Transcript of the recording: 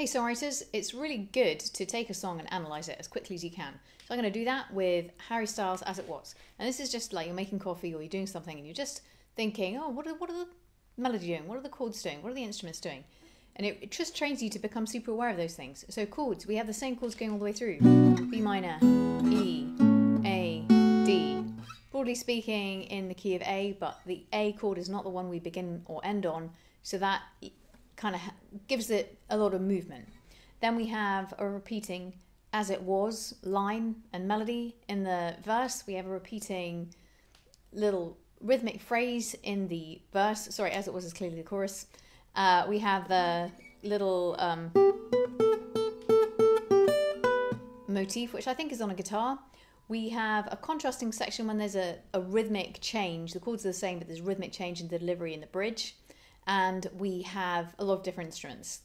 Hey songwriters, it's really good to take a song and analyze it as quickly as you can. So I'm going to do that with Harry Styles as it was. And this is just like you're making coffee or you're doing something and you're just thinking, oh, what are, what are the melody doing? What are the chords doing? What are the instruments doing? And it, it just trains you to become super aware of those things. So chords, we have the same chords going all the way through. B minor, E, A, D. Broadly speaking, in the key of A, but the A chord is not the one we begin or end on. So that kind of gives it a lot of movement. Then we have a repeating as it was line and melody in the verse. We have a repeating little rhythmic phrase in the verse. Sorry, as it was is clearly the chorus. Uh, we have the little um, motif, which I think is on a guitar. We have a contrasting section when there's a, a rhythmic change. The chords are the same, but there's rhythmic change in the delivery in the bridge and we have a lot of different instruments.